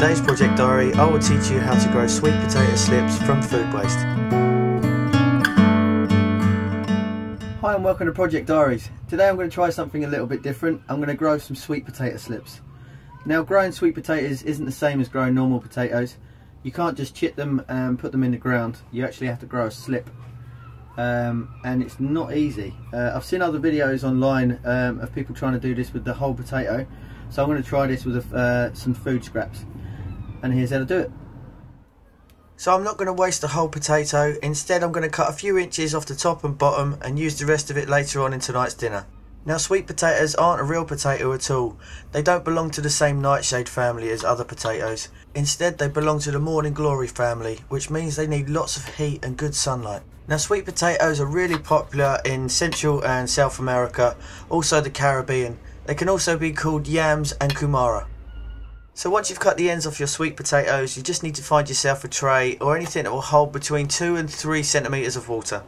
today's project diary I will teach you how to grow sweet potato slips from food waste. Hi and welcome to Project Diaries. Today I'm going to try something a little bit different. I'm going to grow some sweet potato slips. Now growing sweet potatoes isn't the same as growing normal potatoes. You can't just chit them and put them in the ground. You actually have to grow a slip. Um, and it's not easy. Uh, I've seen other videos online um, of people trying to do this with the whole potato so I'm going to try this with uh, some food scraps. And here's how to do it. So I'm not going to waste the whole potato. Instead I'm going to cut a few inches off the top and bottom and use the rest of it later on in tonight's dinner. Now sweet potatoes aren't a real potato at all. They don't belong to the same nightshade family as other potatoes. Instead they belong to the morning glory family, which means they need lots of heat and good sunlight. Now sweet potatoes are really popular in Central and South America, also the Caribbean, they can also be called yams and kumara. So once you've cut the ends off your sweet potatoes, you just need to find yourself a tray or anything that will hold between 2 and 3 centimetres of water.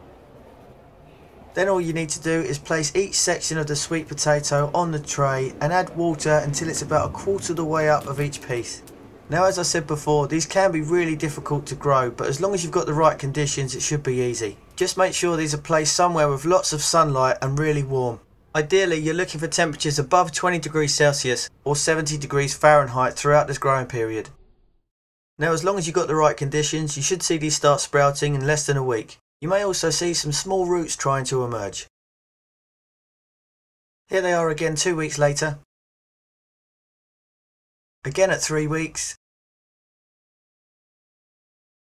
Then all you need to do is place each section of the sweet potato on the tray and add water until it's about a quarter of the way up of each piece. Now as I said before, these can be really difficult to grow, but as long as you've got the right conditions it should be easy. Just make sure these are placed somewhere with lots of sunlight and really warm. Ideally, you're looking for temperatures above 20 degrees Celsius or 70 degrees Fahrenheit throughout this growing period. Now, as long as you've got the right conditions, you should see these start sprouting in less than a week. You may also see some small roots trying to emerge. Here they are again two weeks later. Again at three weeks.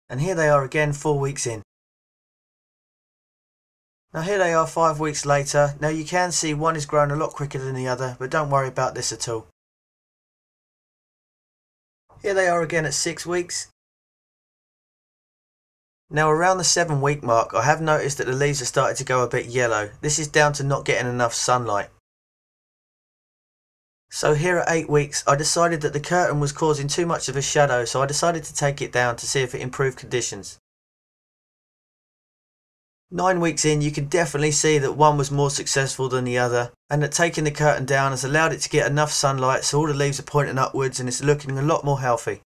And here they are again four weeks in. Now here they are five weeks later. Now you can see one is growing a lot quicker than the other, but don't worry about this at all. Here they are again at six weeks. Now around the seven week mark, I have noticed that the leaves are starting to go a bit yellow. This is down to not getting enough sunlight. So here at 8 weeks, I decided that the curtain was causing too much of a shadow, so I decided to take it down to see if it improved conditions. Nine weeks in, you can definitely see that one was more successful than the other, and that taking the curtain down has allowed it to get enough sunlight so all the leaves are pointing upwards and it's looking a lot more healthy.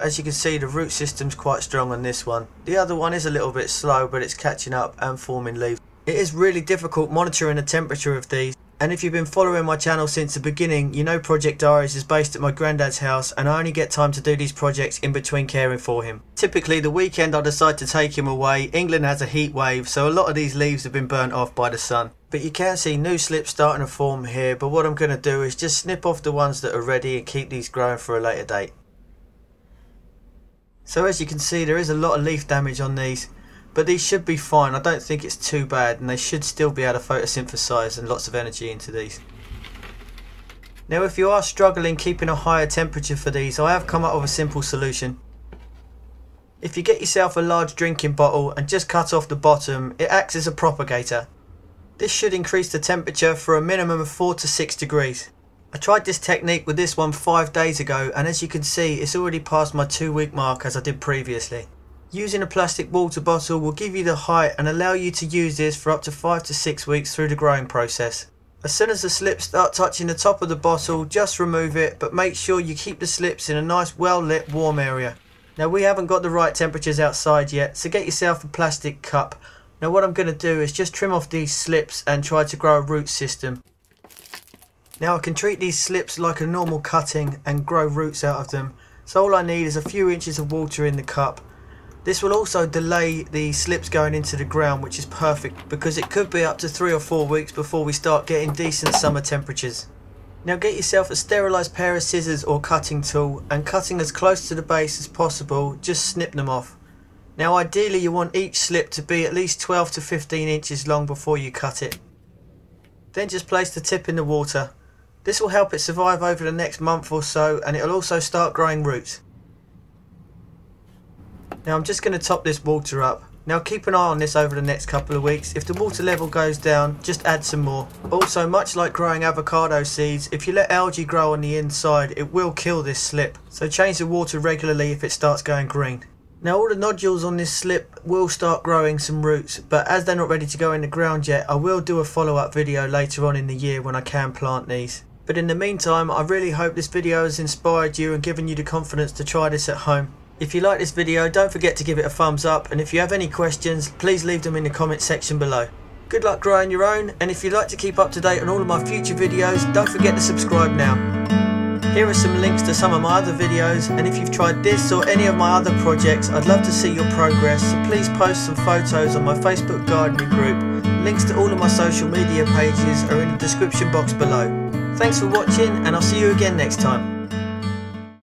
As you can see, the root system's quite strong on this one. The other one is a little bit slow, but it's catching up and forming leaves. It is really difficult monitoring the temperature of these and if you've been following my channel since the beginning, you know Project Diaries is based at my granddad's house and I only get time to do these projects in between caring for him. Typically the weekend I decide to take him away, England has a heat wave so a lot of these leaves have been burnt off by the sun. But you can see new slips starting to form here but what I'm going to do is just snip off the ones that are ready and keep these growing for a later date. So as you can see there is a lot of leaf damage on these but these should be fine. I don't think it's too bad and they should still be able to photosynthesize and lots of energy into these. Now if you are struggling keeping a higher temperature for these, I have come up with a simple solution. If you get yourself a large drinking bottle and just cut off the bottom, it acts as a propagator. This should increase the temperature for a minimum of 4 to 6 degrees. I tried this technique with this one 5 days ago and as you can see it's already past my 2 week mark as I did previously. Using a plastic water bottle will give you the height and allow you to use this for up to 5 to 6 weeks through the growing process. As soon as the slips start touching the top of the bottle, just remove it, but make sure you keep the slips in a nice well lit warm area. Now we haven't got the right temperatures outside yet, so get yourself a plastic cup. Now what I'm going to do is just trim off these slips and try to grow a root system. Now I can treat these slips like a normal cutting and grow roots out of them. So all I need is a few inches of water in the cup this will also delay the slips going into the ground which is perfect because it could be up to 3 or 4 weeks before we start getting decent summer temperatures. Now get yourself a sterilised pair of scissors or cutting tool and cutting as close to the base as possible just snip them off. Now ideally you want each slip to be at least 12 to 15 inches long before you cut it. Then just place the tip in the water. This will help it survive over the next month or so and it will also start growing roots. Now I'm just going to top this water up. Now keep an eye on this over the next couple of weeks. If the water level goes down, just add some more. Also, much like growing avocado seeds, if you let algae grow on the inside, it will kill this slip. So change the water regularly if it starts going green. Now all the nodules on this slip will start growing some roots, but as they're not ready to go in the ground yet, I will do a follow-up video later on in the year when I can plant these. But in the meantime, I really hope this video has inspired you and given you the confidence to try this at home. If you like this video, don't forget to give it a thumbs up and if you have any questions, please leave them in the comment section below. Good luck growing your own and if you'd like to keep up to date on all of my future videos, don't forget to subscribe now. Here are some links to some of my other videos and if you've tried this or any of my other projects, I'd love to see your progress, so please post some photos on my Facebook gardening group. Links to all of my social media pages are in the description box below. Thanks for watching and I'll see you again next time.